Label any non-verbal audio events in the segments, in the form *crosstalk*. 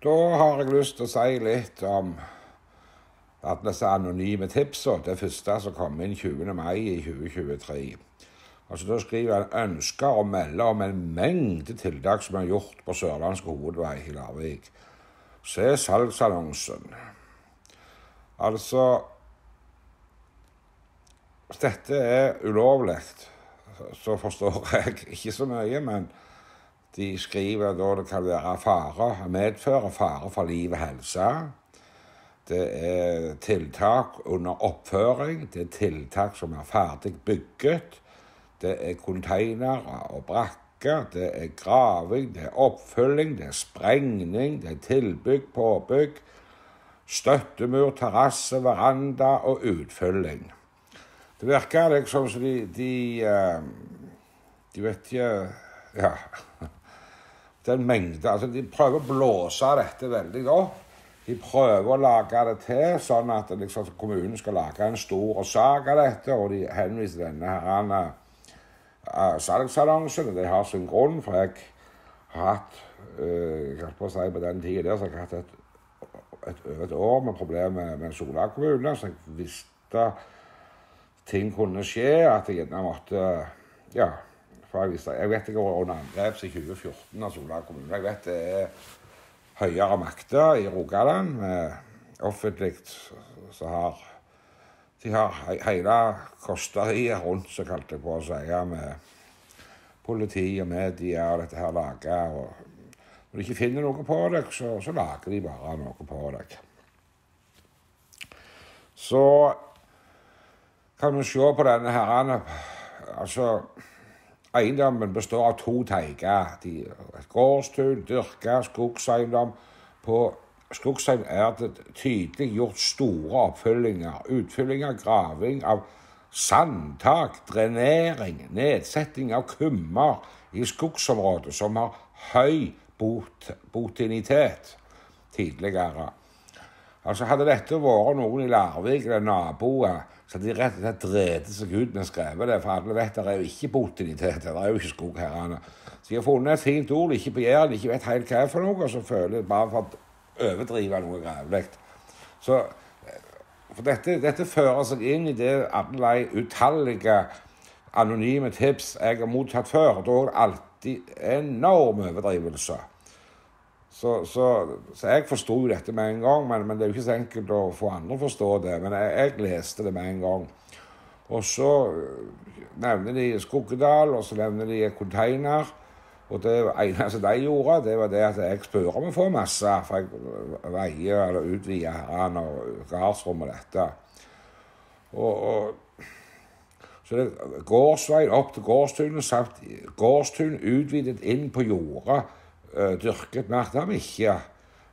Da har jeg lyst til å si litt om at disse anonyme tipsene. Det første som kom inn 20. mai i 2023. Altså Da skriver han ønsker å melde om en mengde tiltak som er gjort på Sørlandske hovedvei i Larvik. Se salgsannonsen. Altså dette er ulovlig, så forstår jeg ikke så mye, men de skriver da det kan være fare, medføre fare for liv og helse. Det er tiltak under oppføring. Det er tiltak som er ferdig bygget. Det er konteinere og brakker. Det er graving, det er oppfylling, det er sprengning, det er tilbygg, påbygg. Støttemur, terrasse, veranda og utfylling. Det virker liksom som de, de eh, De vet ikke Ja. Den mengde Altså, de prøver å blåse dette veldig opp. De prøver å lage det til sånn at liksom, kommunen skal lage en stor sak av dette, og de henviser denne her uh, salgsannonsen. Og de har sin grunn, for jeg har hatt uh, jeg på å si på den tida der, så jeg har hatt et, et, et år med problemer med, med Sola kommune, så jeg visste ting kunne skje, at jeg gjerne måtte Ja. For jeg, vet jeg var under angrep i 2014 av Sola kommune. Jeg vet det er høyere makter i Rogaland offentlig så har De har hele kosteriet rundt så kalte jeg på å si, med politi og media og dette her laga. Når de ikke finner noe på deg, så, så lager de bare noe på deg. Så kan vi se på denne herren Altså Eiendommen består av to teiger. Et gårdstun, dyrka skogseiendom. På skogseiendom er det tydelig gjort store oppfyllinger. Utfyllinger, graving av sandtak, drenering, nedsetting av kummer i skogsområdet som har høy bot, botinitet tidligere. Altså Hadde dette vært noen i Larvik eller naboer så de rett og slett drede seg ut med skrive det, for alle vet det er jo ikke botanitet. Det er jo ikke skogherrene. Så de har funnet et fint ord ikke på Jæren, ikke vet helt hva for noe, og føler bare for å overdrive noe grævlig. Så for dette, dette, fører seg inn i det alle de utallige anonyme tips jeg har mottatt før. Da er det alltid enorm overdrivelser. Så, så, så, jeg forsto dette med en gang, men, men, det er jo ikke så enkelt å få andre å forstå det. Men jeg, jeg leste det med en gang. Og så øh, nevner de Skuggedal, og så nevner de container. Og det eneste de gjorde, det var det at jeg spør om å få masse, for jeg veier eller utvider herrene og gardsrommet dette. Og, og, så det gårdsveien opp til gårdstunet samt gårdstun utvidet inn på jorda uh, dyrket mer. Det har vi ikke.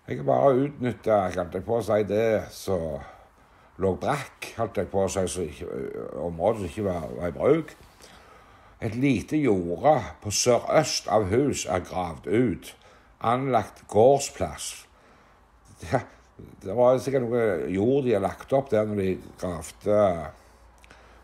Jeg har bare utnytta, holdt jeg på å si, det så lå brakk, holdt jeg på å si, så ikke, området som ikke var, var i bruk. Et lite jorde på sørøst av hus er gravd ut. Anlagt gårdsplass. Det, det var sikkert noe jord de har lagt opp der når de gravde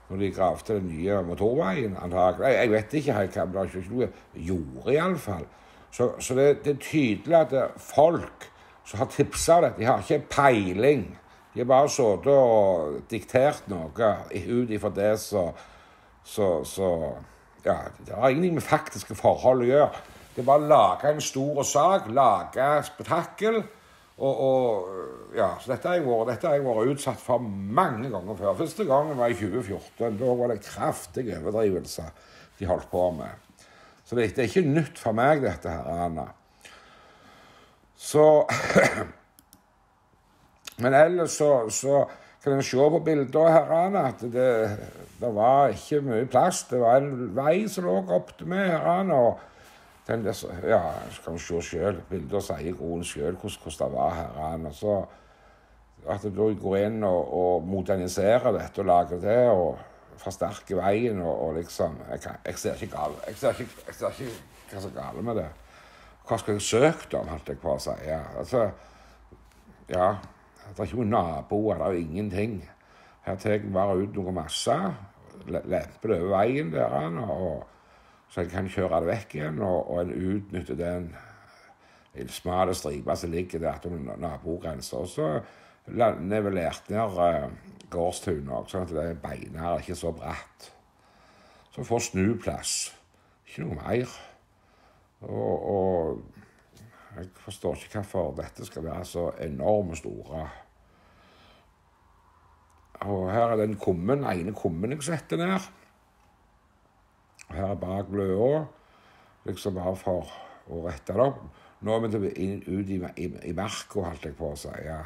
når de gravde den nye motorveien, antagelig. Jeg, jeg vet ikke helt hva, men det var ikke noe jord, iallfall. Så, så det, det, er tydelig at folk som har tipsa dette, de har ikke peiling. De har bare sittet og diktert noe ut ifra det så, så, så ja, Det har ingenting med faktiske forhold å gjøre. Det er bare å lage en stor sak, lage spetakkel. Og, og, ja, så dette har, jeg vært, dette har jeg vært utsatt for mange ganger før. Første gangen var i 2014. Da var det kraftige overdrivelser de holdt på med. Så det, det, er ikke nytt for meg, dette her, Anna. Så *clears throat* Men ellers så, så kan en se på bilder her, Anna, at det, det, var ikke mye plass. Det var en vei som lå opp til meg her, Anna. og den der, ja, så kan se sjøl. Bilder sier Groen sjøl hvordan, det var her. Anna. Så at du går inn og, og moderniserer dette og lager det. og forsterke veien og, og liksom jeg, kan, jeg, ser ikke gale jeg ser ikke, jeg ser ikke hva som er galt med det. Hva skulle jeg søkt om, holdt jeg på å si. Ja, altså, ja, det er ikke noen naboer, det er jo ingenting. Her tar jeg bare ut noe masse, lemper det over veien der, og, så jeg kan kjøre det vekk igjen, og, og en utnytter den en stripa som ligger der til nabogrensa. Og så nivellerte ned gårdstunet òg, sånn at det er beinere, ikke så bratt. Så får snuplass. Ikke noe mer. Og, og jeg forstår ikke hvorfor dette skal være så enormt store. Og her er den kummen, ene kummen jeg setter ned. Og her er bak bløa, liksom bare for å rette det opp. Nå er vi ut i, i, i marka, holdt jeg på å si. Ja.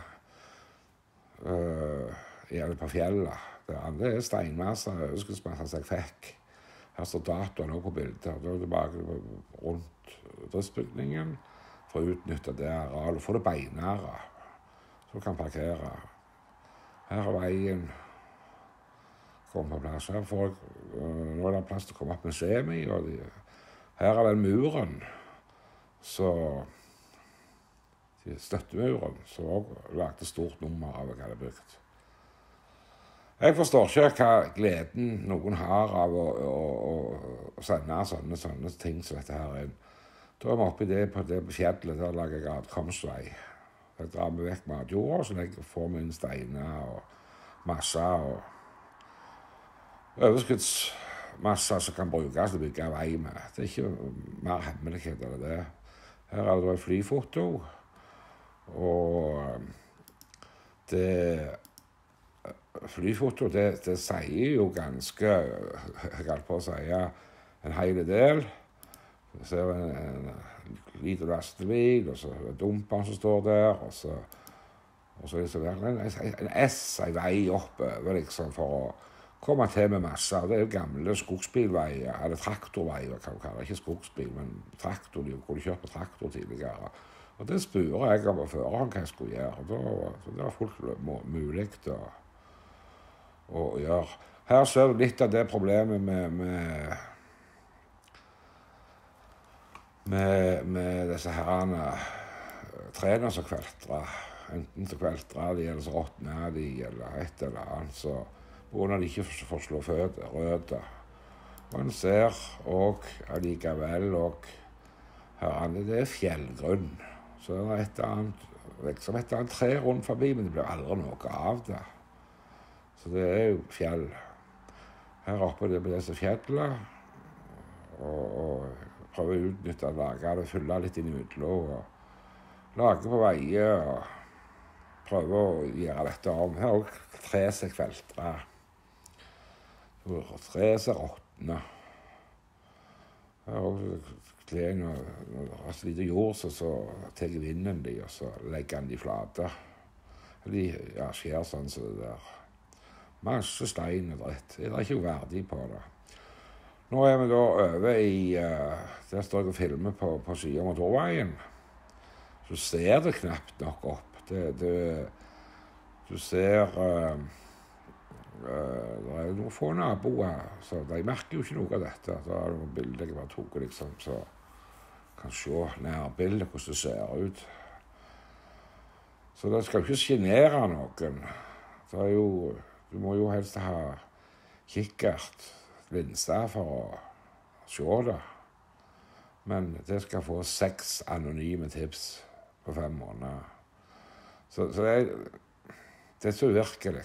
Uh, Gjerne på fjellet. Det andre er steinmasse, overskuddsmasse som jeg fikk. Her står datoen òg på bildet. Da er det tilbake rundt driftsbygningen for å utnytte det arealet. Få det beinere, så du kan parkere. Her er veien kommet på plass. Her får jeg, øh, nå er det plass til å komme opp med. Og de, her er den muren så Støttemuren, som òg lagde stort nummer av jeg hadde bygd. Jeg forstår ikke hva gleden noen har av å, å, å sende sånne, sånne, ting som dette her inn. Da er vi oppe i det på det fjellet. Der lager jeg adkomstvei. Der drar vi vekk matjorda, så jeg får vi inn steiner og masser og overskuddsmasser som kan brukes til å bygge vei med. Det er ikke mer hemmelighet enn det. Her er det et flyfoto, og det Flyfoto, det, det sier jo ganske Jeg holdt på å si en hel del. Du ser en, en, en liten lastebil, og så dumperen som står der, og så, og så liksom en, en S, en vei oppover, liksom, for å komme til med masse. Det er jo gamle skogsbilveier, eller traktorveier, kan du kalle det. Ikke skogsbil, men traktor. De kunne kjørt på traktor tidligere. Og det spurte jeg av føreren hva jeg skulle gjøre. og Da, så det var fullt mulig å, å gjøre. Her ser du litt av det problemet med, med med, med disse herrene trærne som kveltrer. Enten så kveltrer de, eller så råtner de, eller et eller annet. Så pga. de ikke får slå røtter. Og en ser òg allikevel òg herrene Det er fjellgrunn. Så det er et annet liksom et annet tre rundt forbi, men det blir aldri noe av det. Så det er jo fjell. Her oppe det på disse fjellene. Og, og prøve å utnytte lagene, fylle litt innimellom. Og lage på veier og prøve å gjøre dette om. Her er òg tre seg kveltrer. Tre seg råtner. Her er òg klær når det er så lite jord, så, så tar vinden de, og så legger den de flate. De ja, skjer sånn som det der. Masse stein og dritt. Det er ikke verdig på det. Nå er vi da over i uh, Der står jeg og filmer på, på sida av motorveien. Så ser det knapt nok opp. Det, det, du ser uh, uh, Det er noen få naboer, så de merker jo ikke noe av dette. Da er det noen bilder jeg bare tok, liksom, så kan se nærbildet, hvordan det ser ut. Så det skal jo ikke sjenere noen. Det er jo Du må jo helst ha kikkert linser, for å se det. Men det skal få seks anonyme tips på fem måneder. Så, så det, er, det er så uvirkelig.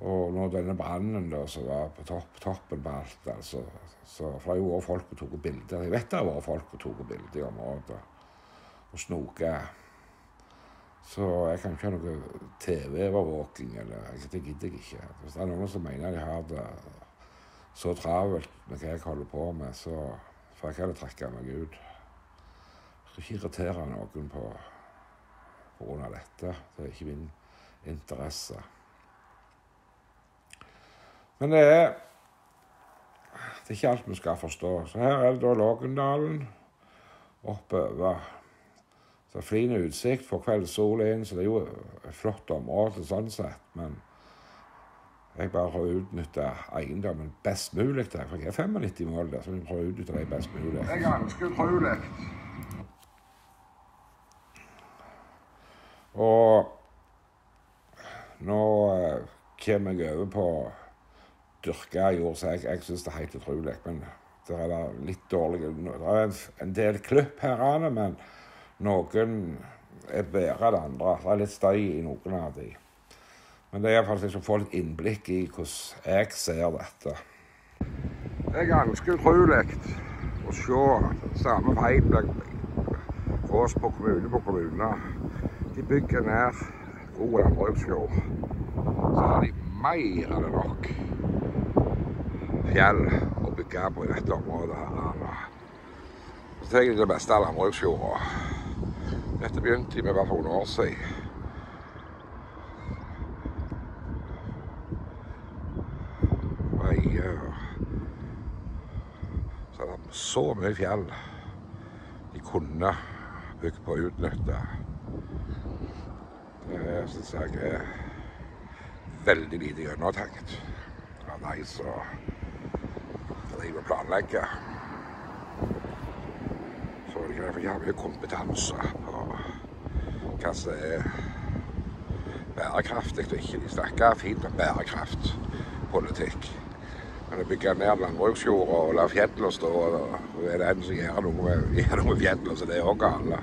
Og når denne brannen som var på topp, toppen på alt altså, så, For det har jo vært folk som tok bilder. Jeg vet det har vært folk som tok bilder i området og snoka. Så jeg kan ikke ha noe TV-overvåking. eller Det gidder jeg ikke. Hvis det er noen som mener de har det så travelt med hva jeg holder på med, så får jeg heller trekke meg ut. Jeg skal ikke irritere noen på av dette. Det er ikke min interesse. Men det er det er ikke alt vi skal forstå. Så her er det da Lågendalen oppover. Så fin utsikt, får kveldssolen inn, så det er jo et flott område sånn sett. Men jeg bare har utnytta eiendommen best mulig. Der, for jeg er 95 mål der, så jeg prøver å utnytte det best mulig. Det er ganske utrolig. Og nå kommer jeg over på dyrka jord, så jeg, jeg syns det er helt utrolig. Men det er litt dårlig Det er en, en del klipp her, men noen er bedre enn andre. Det er litt støy i noen av de. Men det er for å få litt innblikk i hvordan jeg ser dette. Det er ganske utrolig å se samme feil blir gås på kommune på kommune. De bygger ned god landbruksjord. Så har de mer enn nok fjell å bygge på i dette området. her. Så tar de det beste av landbruksjorda. Dette begynte de med for noen år siden. Så er det så mye fjell de kunne bygd på å utnytte. Det syns jeg er veldig lite gjennomtenkt av de som driver og planlegger. Så det krever jævlig kompetanse på hva som er bærekraftig og ikke. De snakker fint om bærekraftpolitikk. Men å bygge ned landbruksjorda og la fjellene stå, og er den som gjør noe med, *laughs* gjør med fjellene, så det er òg gale.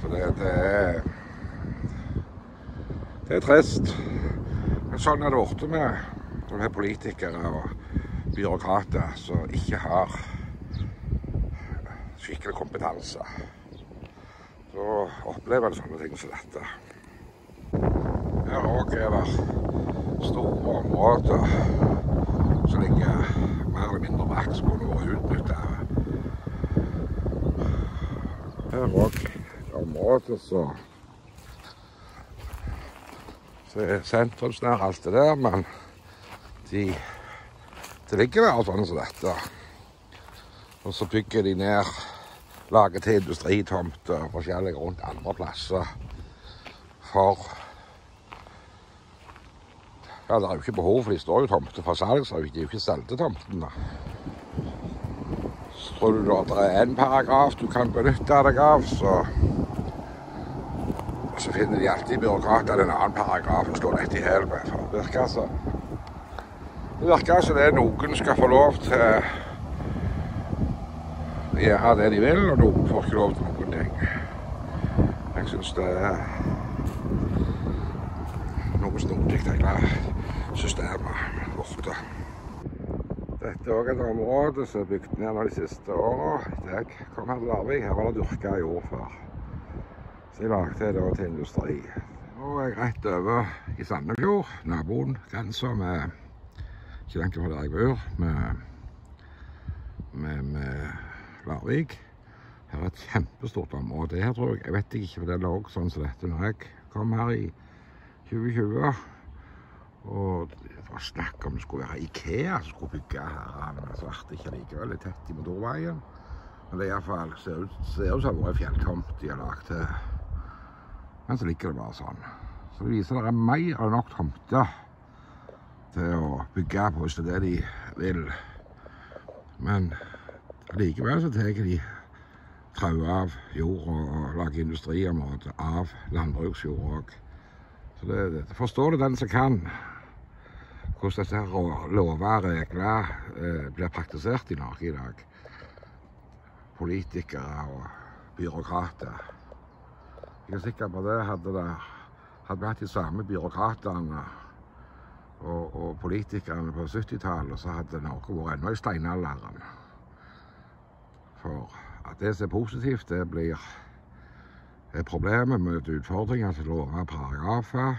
Så det, det er Det er trist. Men sånn er det blitt med de politikere og byråkrater som ikke har skikkelig kompetanse. Så opplever en sånne ting som dette. Her òg er det store områder som ligger mer eller mindre maks på noe å utnytte. Her òg områder som så er sentrumsnær alt det der, men de, det ligger der sånn som dette. Og så bygger de ned lager til industritomter forskjellige rundt andre plasser. For ja, det er jo ikke behov for de står jo tomter for salg, så de er jo ikke solgte tomtene. Så tror du det er én paragraf du kan benytte deg av, så så finner de alltid byråkrater en annen paragraf å slå dette i hjel med. Det virker som det det er noen skal få lov til å her det de vil, og noen får ikke lov til noen ting. Jeg syns det er noe snodig, hele systemet borte. Dette er òg et område som er bygd ned de siste åra. Jeg kom her til Larvik. Her var det dyrka jord før. Så jeg lagde det til industri. Nå er jeg rett over i Sandefjord, naboen, grensa med Ikke langt fra der jeg bor, med, med, med Larvik. Her er et kjempestort område. Her tror jeg Jeg vet ikke, for det lå sånn som dette når jeg kom her i 2020. Og det var snakk om det skulle være Ikea som skulle bygge her. Men så ble det ikke likevel tett i motorveien. Men det er iallfall ser ut som det har vært fjelltomt de har lagd til. Men så ligger det bare sånn. Så det viser at det er mer enn nok tomter til å bygge på hvis det er det de vil. Men likevel så tar de trauer av jorda og lager industriområder av landbruksjord òg. Så det, det forstår du den som kan hvordan disse lover og regler eh, blir praktisert i Norge i dag. Politikere og byråkrater. Jeg er sikker på det. Hadde, det, hadde hatt de samme byråkratene og, og politikerne på 70-tallet, så hadde Norge vært ennå i steinalderen. For at det som er positivt, det blir er problemet med utfordringer til å og paragrafer.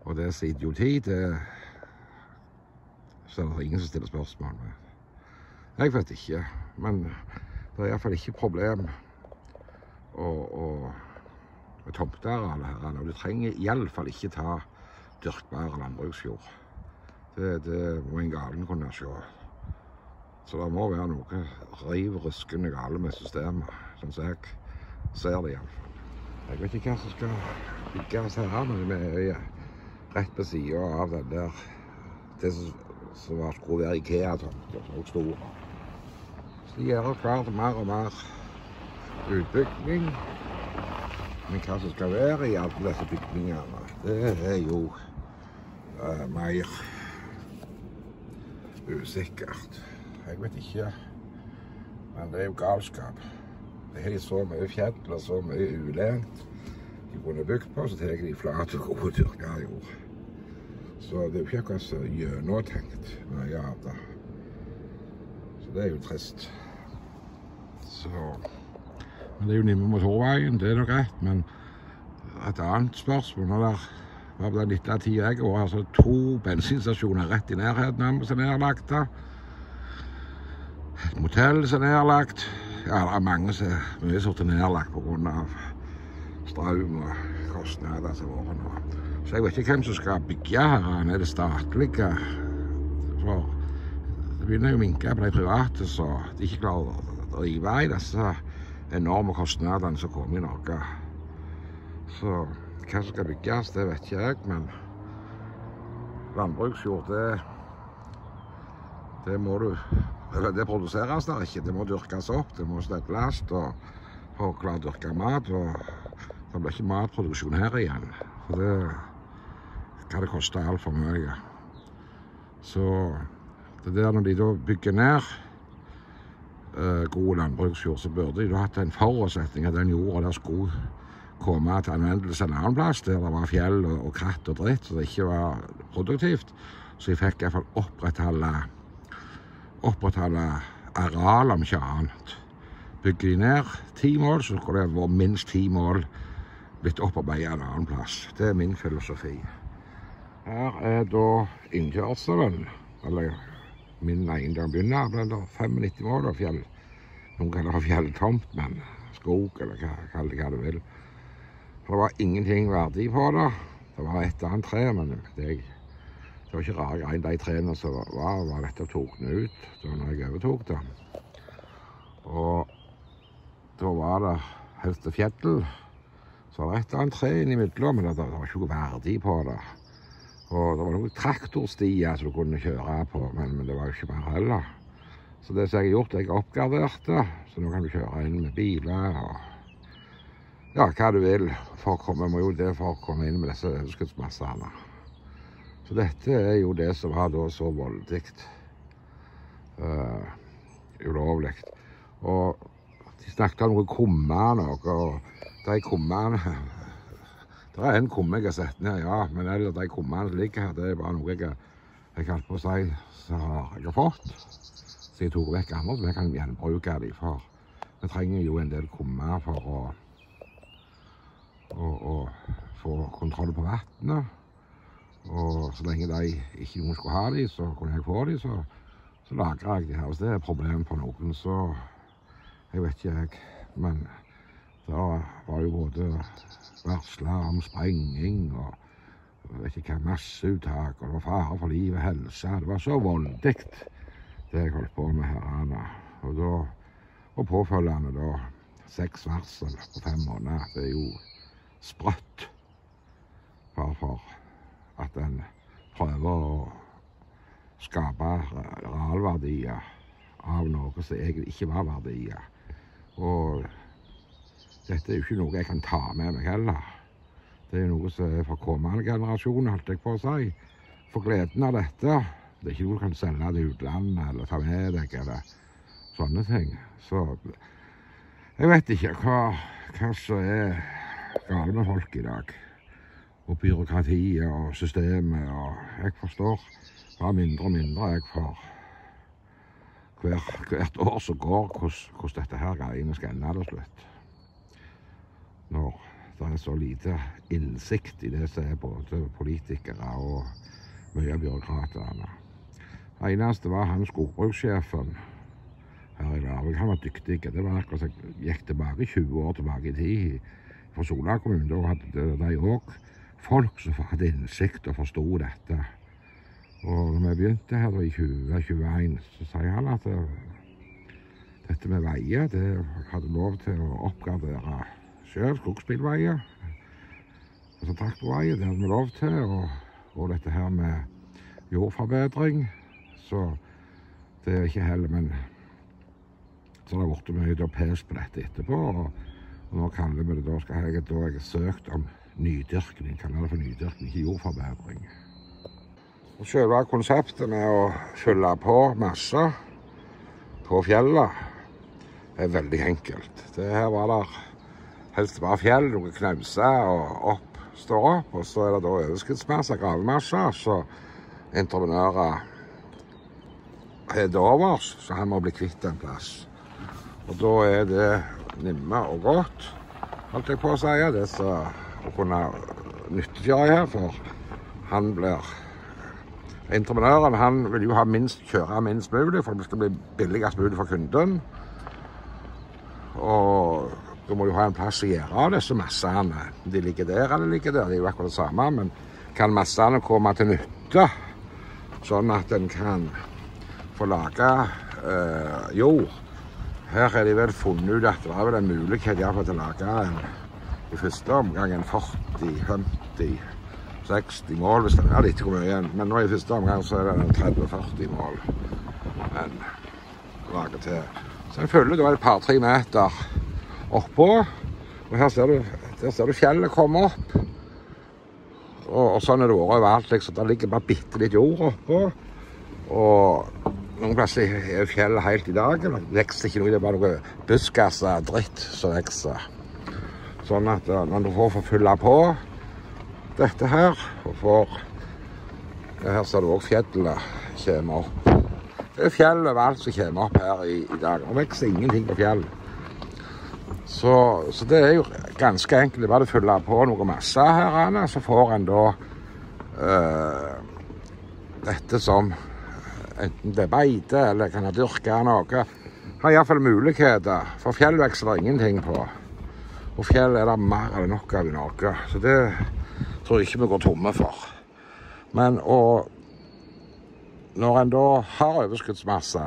Og det som er idioti, det så er det ingen som stiller spørsmål med. Jeg vet ikke, men det er iallfall ikke problem å, å med tomtearealet her. Og du trenger iallfall ikke ta dyrkbare landbruksjord. Det, det må en galen kunne se. Så det må være noe riv ruskende gale med systemet, syns som jeg ser det iallfall. Jeg vet ikke hva som skal bygges her, men vi er rett på sida av den der Det som, skulle være Ikea-tomta, som er store. Så de gjør til mer og mer utbygging. Men hva som skal være i alle disse bygningene, det er jo uh, mer usikkert. Jeg vet ikke. Men det er jo galskap. Det er så mye fjell og så mye ulent. de kunne bygd på, så tar de flat og gode dyrka jord. Så det er jo ikke akkurat så gjennomtenkt mye av det. Så det er jo trist. Så Men det er jo nærme motorveien, det er nok greit. Men et annet spørsmål når det var på den lille tida jeg var, altså to bensinstasjoner rett i nærheten av som er nedlagt. Motell som er nedlagt. Ja, det er mange som er som er nedlagt pga. strøm og kostnader som har vært nå. Så jeg vet ikke hvem som skal bygge her. Er det statlige? For det begynner jo å minke på de private, de ikke klarer å drive i disse enorme kostnadene som kommer i Norge. Så hva som skal bygges, det vet ikke jeg, men landbruksjord, det det må du det produseres der ikke, det må dyrkes opp, det må stedles for å klare å dyrke mat. og Det blir ikke matproduksjon her igjen. For det kan det koste altfor mye. Så det der når de da bygger ned uh, god landbruksjord, så burde de da hatt en forutsetning at den jorda der skulle komme til anvendelse en annen plass, der det var fjell og, og kratt og dritt, så det ikke var produktivt. Så de fikk iallfall opprettholde opprettholde areal, om ikke annet. Bygger de ned ti mål, så skulle det vært minst ti mål blitt opparbeidet en annen plass. Det er min filosofi. Her er da innkjørselen, eller min eiendom begynner. Det er 95 mål og fjell. Noen kaller det fjelltomt, men skog, eller kall hva du vil. For det var ingenting verdig på det. Det var et annet tre, men det, det var ikke rare greien. De trærne som var, var nettopp den ut da jeg overtok det. Og da var det fjellet. Så var det et annet tre innimellom, men det, var ikke noe verdi på det. Og det var noen traktorstier som du kunne kjøre på, men, men det var jo ikke mer heller. Så det som jeg har gjort, jeg oppgraderte, så nå kan du kjøre inn med biler og ja, hva du vil. For å komme, må jo det for å komme inn med disse overskuddsmassene. Så dette er jo det som var da så voldelig uh, ulovlig. Og de snakket om noen kummer noe, og de kummene Det er en kumme jeg har sett ned, ja, men eller de kummene som ligger her, det er bare noe jeg, jeg holdt på å si som jeg har fått. Så jeg tok vekk andre som jeg kan gjenbruke dem for. Vi trenger jo en del kummer for å å, å få kontroll på vannet. Og så lenge de ikke noen skulle ha de, så kunne jeg få de, så, så lagra jeg de her. Hvis det er et problem for noen, så Jeg vet ikke, jeg. Men da var jo både varsla om sprenging og jeg vet ikke hva, masseuttak, og det var fare for liv og helse. Det var så voldig, det jeg holdt på med her. Og, da, og påfølgende da seks varsel på fem måneder. Det er jo sprøtt. Bare for at en prøver å skape realverdier av noe som egentlig ikke var verdier. Og dette er jo ikke noe jeg kan ta med meg heller. Det er noe som er for kommende generasjoner, holdt jeg på å si. For gleden av dette Det er ikke noe du kan selge til utlandet eller ta med deg, eller sånne ting. Så jeg vet ikke hva, hva som er galt med folk i dag. Og byråkratiet og systemet og Jeg forstår bare mindre og mindre jeg for hver, hvert år som går, hvordan dette her greiene skal ende til slutt. Når det er så lite innsikt i det som er både politikere og mye av byråkratene. Det eneste var han skogbrukssjefen her i Larvik. Han var dyktig. Det var akkurat jeg gikk tilbake 20 år tilbake i tid for Sola kommune. Da hadde de òg folk som hadde innsikt og forsto dette. Og når vi begynte her i 2021, så sier han at det, dette med veier, det hadde lov til å oppgradere sjøl. Skogsbilveier. Altså traktorveier, det hadde vi lov til. Og, og dette her med jordforbedring. Så det er ikke heller, men så det har blitt mye pes på dette etterpå. og og nå kaller vi det da skal jeg, da jeg søkt om nydyrkning. Kaller det for nydyrkning, ikke jordforbedring. Og Selve konseptet med å fylle på masse på fjellet er veldig enkelt. Det her var der helst bare fjell, noen knauser og opp, står opp. Og så er det da overskuddsmasse, gravemasse, så entreprenører har det over, så han må bli kvitt en plass. Og da er det nimme og godt, holdt jeg på å si, det så å kunne nyttiggjøre her, for han blir Entreprenøren han vil jo ha minst, kjøre minst mulig, for det skal bli billigst mulig for kunden. Og da må du ha en plass å gjøre av disse massene. De ligger der eller ligger der, det er jo akkurat det samme. Men kan massene komme til nytte, sånn at en kan få lage øh, jord? Her har de vel funnet ut at det er vel en mulighet til å lage en, i første omgang en 40-50 60 mål, hvis den er litt hvor mye igjen. Men nå i første omgang så er det 30-40 mål en lager til. Så en følger da et par-tre meter oppå. Og her ser du, ser du fjellet komme opp. Og, og sånn er det vært overalt. Liksom. Der ligger bare bitte litt jord oppå. Og noen plasser er fjellet helt i dag. Det vokser ikke noe, det er bare noe buskaser, dritt, som vokser. Sånn at eh, når du får få fylle på dette her, og får Her ser du òg fjellet kommer opp. Det er fjell overalt som kommer opp her i, i dag. Det vokser ingenting på fjell. Så, så, det er jo ganske enkelt. Bare å fylle på noe masse her, Anna, så får en da øh, dette som enten det er beite eller kan ha dyrka noe. Har iallfall muligheter, for fjell vokser det ingenting på. Og fjellet er det mer enn nok av i Norge. Så det tror jeg ikke vi går tomme for. Men og når en da har overskuddsmasse,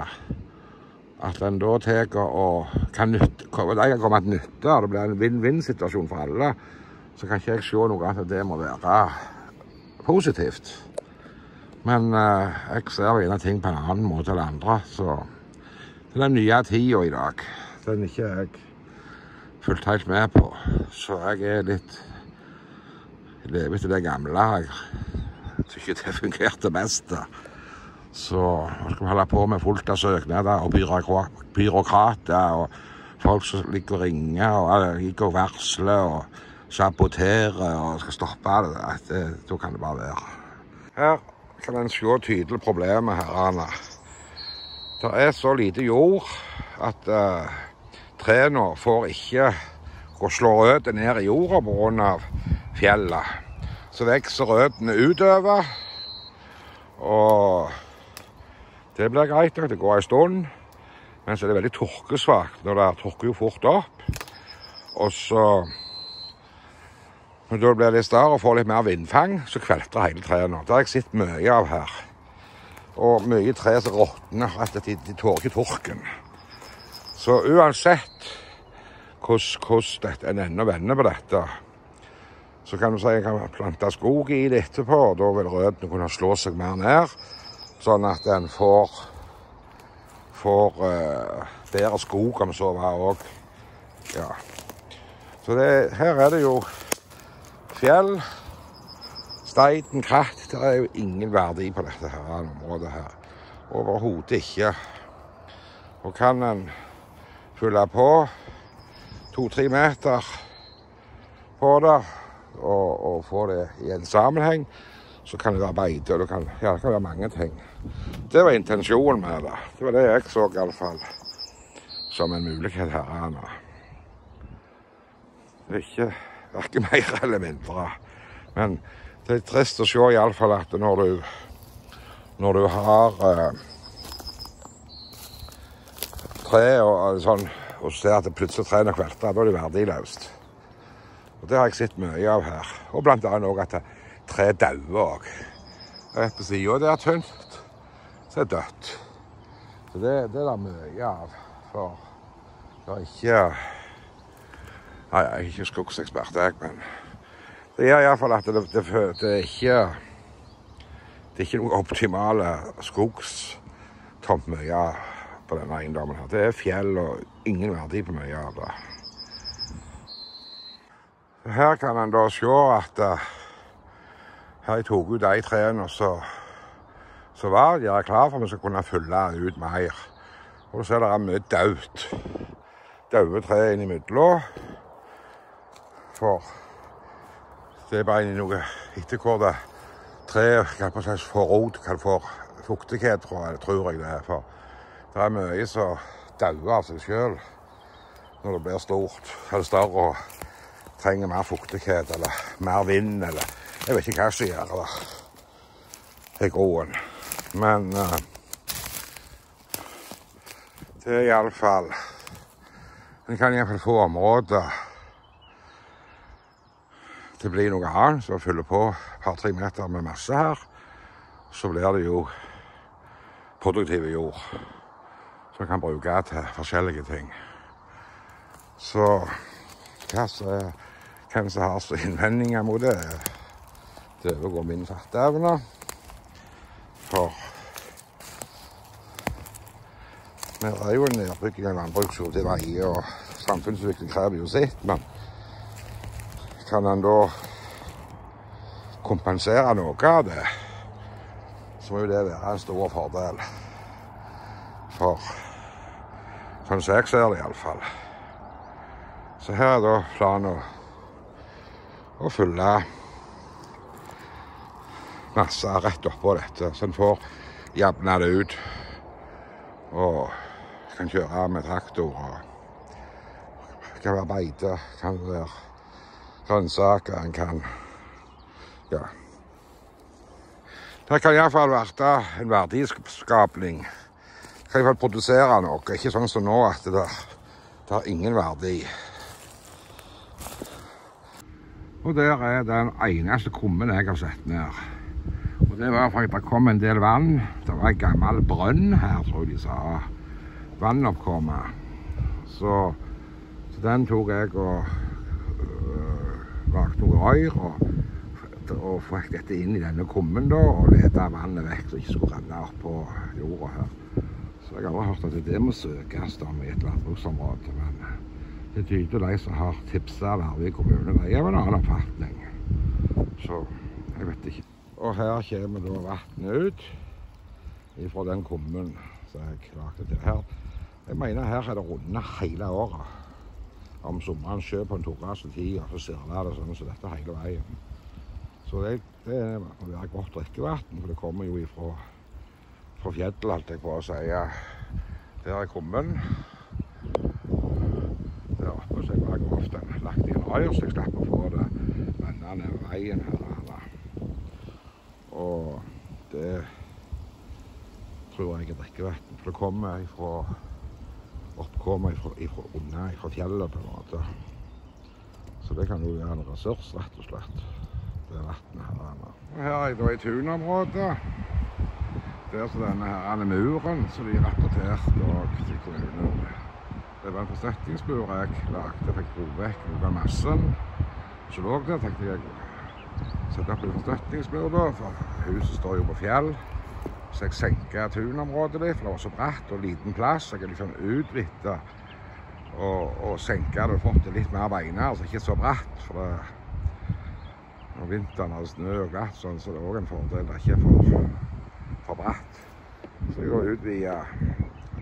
at en da tar og kan nytte, de kan komme til nytte, og det blir en vinn-vinn-situasjon for alle, så kan ikke jeg se noe annet at det må være positivt. Men eh, jeg ser gjerne ting på en annen måte enn andre, så det er den nye tida i dag. Den ikke jeg fulgt helt med på. Så jeg er litt ...levet etter det gamle. Jeg syns det *laughs* fungerte best. da. Så nå skal vi holde på med fullt av søknader og byråkrater og folk som liker å ringe og liker å versle, og sabotere og skal stoppe det. Da kan det bare være. Her kan en se tydelig problemet her, Anna. Det er så lite jord at uh, trærne får ikke gå slå røttene ned i jorda pga. fjellet. Så vokser røttene utover. Og det blir greit nok, det går en stund. Men så er det veldig tørkesvakt når det tørker jo fort opp. Og så når det blir litt større og får litt mer vindfang, så kvelter hele nå. Det har jeg sett mye av her. Og mye tre som råtner de, de tåler ikke tørken. Så uansett hvordan en ender vender på dette, så kan du si jeg kan plante skog i det etterpå, og da vil røttene kunne slå seg mer ned, sånn at en får, får uh, bedre skog, om så var òg. Ja. Så det, her er det jo fjell. Steiten, kratt. Det er jo ingen verdi på dette her området her. Overhodet ikke. Og kan en fylle på to-tre meter på det og, og, få det i en sammenheng, så kan det være beite. og det kan, ja, det kan være mange ting. Det var intensjonen med det. Det var det jeg så iallfall som en mulighet her. Anna. Det er ikke Verken mer eller mindre. Men det er trist å se iallfall at når du, når du har eh, tre og sånn, og ser at det plutselig trærne kvelter, da er det verdiløst. Og Det har jeg sett mye av her. Og annet òg at tre dauer òg. Rett på sida der tynt, så er det dødt. Så det, det er det mye av. For det er ikke Nei, jeg er ikke skogsekspert, jeg, men det gjør iallfall at det, det, det, er ikke Det er ikke noe optimale skogstomt mye på denne eiendommen. her. Det er fjell og ingen verdi på mye av det. Her kan en da se at uh, her jeg tok ut de trærne så, var de klar for at vi skal kunne fylle ut mer. Og så er det mye daut. Daue trær innimellom. For det er bare noe etter hvor det treet kan få rot, kan få fuktighet, tror jeg det er. For det er mye som dauer av seg sjøl når det blir stort eller større og trenger mer fuktighet eller mer vind eller Jeg vet ikke hva som gjør det i groen. Men uh, det er iallfall En kan iallfall få områder til å bli noe annet, så fyller på et par-tre meter med masse her. Så blir det jo produktive jord som kan bruke til forskjellige ting. Så hva hvem som har så innvendinger mot det, det overgår min fatteevne. For vi er jo en nedbygging av landbruksjord til veie, og samfunnsutvikling krever jo sitt. Men kan en da kompensere noe av det, så må jo det være en stor fordel. For jeg ser det, iallfall. Så her er da planen å fylle masse rett oppå dette, så en får jevna det ut. Og kan kjøre med traktor. og kan være beite, kan være grønnsaker, en kan Ja. Det kan iallfall være en verdiskapning. Kan iallfall produsere noe, ikke sånn som nå at det, det har ingen verdi. Og der er den eneste kummen jeg har sett ned. Og det var fordi det kom en del vann. Det var en gammel brønn her, tror jeg de sa. Vannoppkommet. Så, så den tok jeg og øh, lagde noe røyr. Og, og fikk dette inn i denne kummen da, og leta vannet vekk så det ikke skulle renne opp på jorda her. Så jeg har aldri hørt at det må søkes da i et landbruksområde. men... Det tyder de som har tipsa Værvik kommune. De har en annen oppfatning. Så jeg vet ikke. Og her kommer da vannet ut fra den kummen som jeg lagde til her. Jeg mener her er det runde hele året. Om sommeren sjø på en torrasse tid, og så sirler det sånn som dette hele veien. Så det, det må være godt drikkevann, for det kommer jo ifra, fra fjellet, holdt jeg på å si. Der er kummen. lagt i en rør, så jeg slapp å få det vennene ved veien her. Og det tror jeg er drikkevann. For det kommer ifra oppkommet ifra, ifra unna, ifra fjellet, på en måte. Så det kan jo være en ressurs, rett og slett. Det vannet her. Her er da et tunområde. Der så denne her muren som de rapporterte til kommunen. Det var en forstøttingsbur jeg lagde. Fikk ro vekk noe av massen som lå der. tenkte jeg sette opp en forstøttingsbur, da, for huset står jo på fjell. Så jeg senka tunområdet litt, for det var så bratt og liten plass. Så jeg liksom utvida og, og senket. det og fått det litt mer beina, altså ikke så bratt. For det, når vinteren har snø og glatt, sånn, så er det òg en fordel. Det er ikke for, for bratt. Så jeg har utvida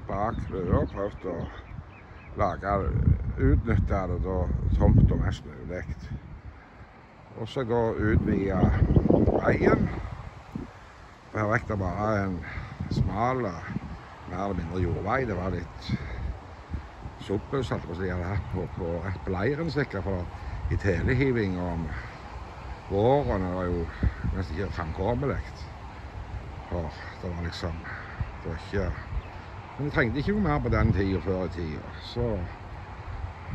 bak løa, prøvd å lage utnytte det da og mest mulig. Og så går vi ut via veien. For her gikk det bare en smal, mer eller mindre jordvei. Det var litt soppus, holdt på å si, på, på rett på leiren sikkert. For i telehiving om våren er det jo nesten ikke framkommelig. For det var liksom Det var ikke men jeg trengte ikke noe mer på den tida før i tida. Så,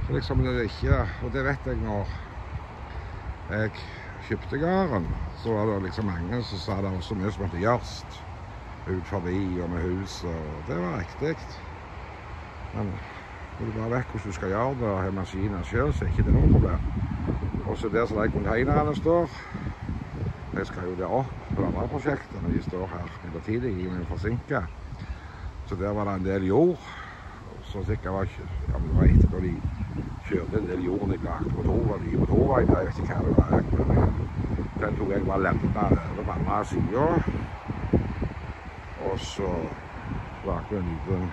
så, liksom det ikke Og det vet jeg når jeg kjøpte gården, så var det liksom mange som sa det var så mye som måtte gjøres ut forbi og med huset, og det var riktig. Men når du bare vet hvordan du skal gjøre det og har maskiner sjøl, så er ikke det noe problem. Og så der som de konteinerne står Jeg skal jo det opp på andre prosjektet men de står her midlertidig, i meg forsinka. Så der var det en del jord. Så sikkert var ikke ja, men det var etterpå de kjørte en del jord de lagde på motorveien. Motorveien, jeg vet ikke hva det var. Den tok jeg bare lempa over på andre sida. Og så lagde vi en liten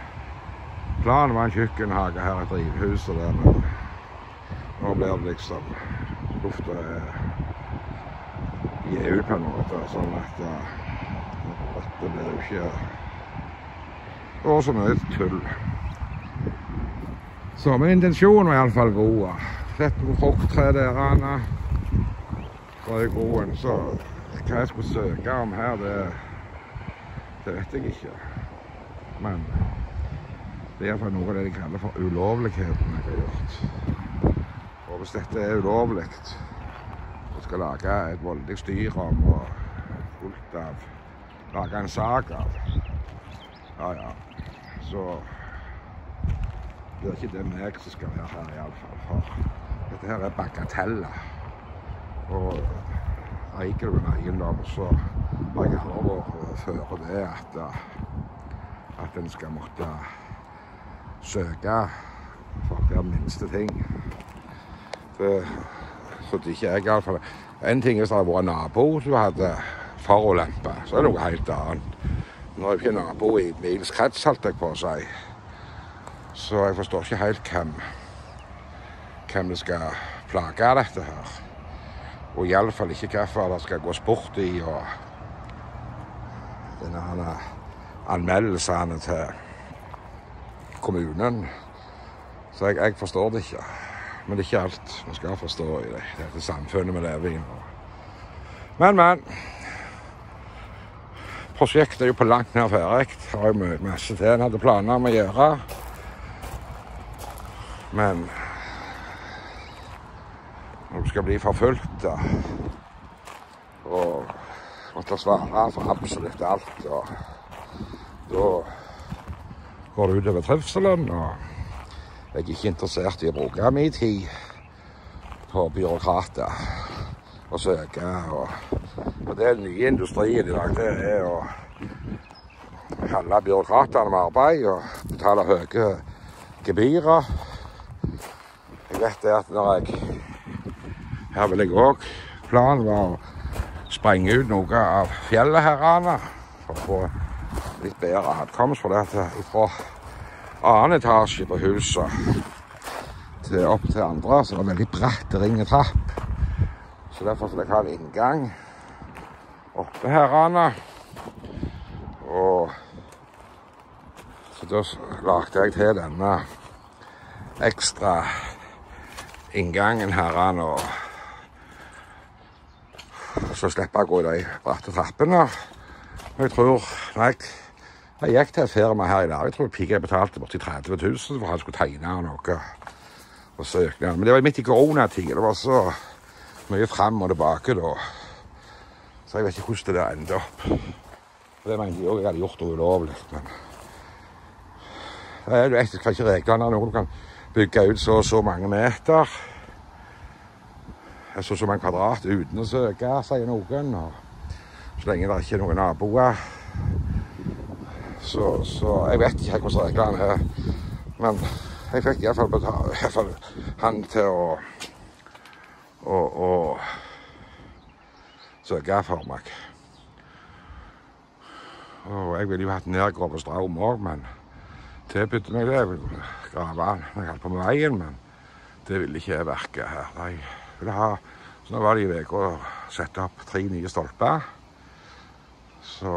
Planen var en kjøkkenhage her, et drivhus og det, men nå blir det liksom Lufta er ut på en måte, sånn at dette blir jo ikke Det var så mye tull. Så min intensjon var iallfall god. Sett frukttre der, Anna. Er groen. Så hva jeg skulle søke om her, det, det vet jeg ikke. Men det er iallfall noe av det de kaller for ulovligheten jeg har gjort. Og hvis dette er ulovlig, og skal lage et voldelig styr om og fullt av Lage en sak av Ja, ja. Så det er ikke det meg som skal være her, iallfall. For dette her er bagateller. Og eier du en eiendom, så har jeg lov å føre det at, at en skal måtte søke for hver minste ting. Det trodde ikke jeg, iallfall. En ting er hvis det hadde vært nabo som hadde forulempa, så er det noe helt annet. Nå er jo ikke nabo i mils krets, holdt jeg på å si. Så jeg forstår ikke helt hvem, hvem det skal plage av dette her. Og iallfall ikke hvorfor det skal gå sport i og denne anmeldelsene til kommunen. Så jeg, jeg, forstår det ikke. Men det er ikke alt vi skal forstå i det, dette samfunnet vi lever i nå. Men, men. Prosjektet er jo på langt nær ferdig. Har jo masse til en hadde planer om å gjøre. Men når du skal bli forfulgt og måtte svare for absolutt alt, og da går det utover trivselen. Og jeg er ikke interessert i å bruke min tid på byråkrater og søke. Og, og det er den nye industrien i dag. Det er å holde byråkratene med arbeid og betale høye gebyrer. Jeg vet det at når jeg Her vil jeg òg Planen var å sprenge ut noe av fjellet her Anna, for å få litt bedre adkomst. For det at fra annen etasje på huset til opp til andre så er var veldig bratt ring trapp. Så derfor skal jeg ha en inngang oppe her Anna. Og så da lagde jeg til denne ekstra inngangen her Anna. Og så slipper jeg å gå i de bratte trappene. Jeg tror Nei, jeg gikk til et firma her i dag. Jeg tror Pika betalte borti 30 000 for han skulle tegne noe. og søknad. Men det var midt i koronatida. Det var så mye fram og tilbake da. Så jeg vet ikke hvordan det endte opp. Det mente de òg jeg hadde gjort det ulovlig. Men det er jo kan ikke reglene er noe du kan bygge ut så og så mange meter så så mange kvadrat uten å søke, sier noen. Og så lenge det ikke er noen naboer. Så, så jeg vet ikke hvordan reglene er. Men jeg fikk iallfall iallfall han til å, å, å søke for meg. Og jeg ville jo hatt nedgravd strøm òg, men tilbød meg det. Jeg ville grave den på veien, men det ville ikke verke her. Nei, ville ha Så nå var det i uka å sette opp tre nye stolper. Så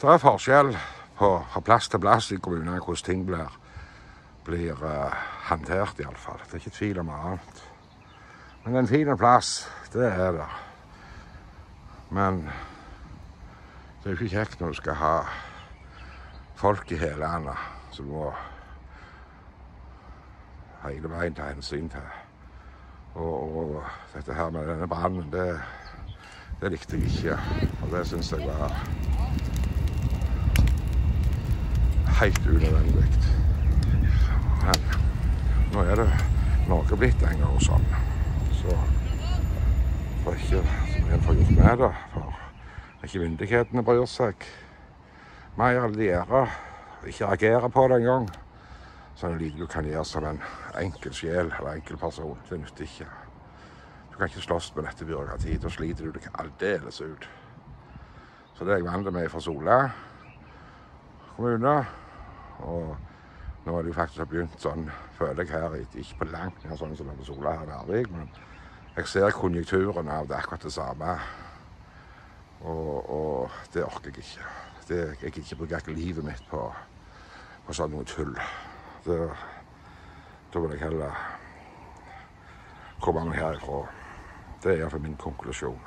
det er forskjell på fra plass til plass i kommunene hvordan ting blir, blir uh, håndtert, iallfall. Det er ikke tvil om annet. Men en fin plass, det er det. Men det er jo ikke kjekt når du skal ha folk i hele landet som må hele veien ta hensyn til. Og, og dette her med denne brannen, det, det likte jeg ikke. Og det syns jeg var helt unødvendig. Men nå er det Norge blitt en og sånn. Så får ikke så mye får gjort med det. For ikke myndighetene bryr seg mer eller de gjør. Ikke reagerer på det engang. Så er det du kan gjøre som en enkel sjel eller enkel person. Det nytter ikke. Du kan ikke slåss med dette byråkratiet. Da sliter du deg aldeles ut. Så det er jeg vant med fra Sola kommune. Og nå er det jo faktisk begynt sånn, føler jeg her, ikke på langt nær sånn som på Sola her i Narvik, men jeg ser konjunkturen av det akkurat det samme. Og, og det orker jeg ikke. Det, jeg gidder ikke bruke livet mitt på, på sånn noe tull. Det, da vil jeg heller komme meg herifra. Det er iallfall min konklusjon.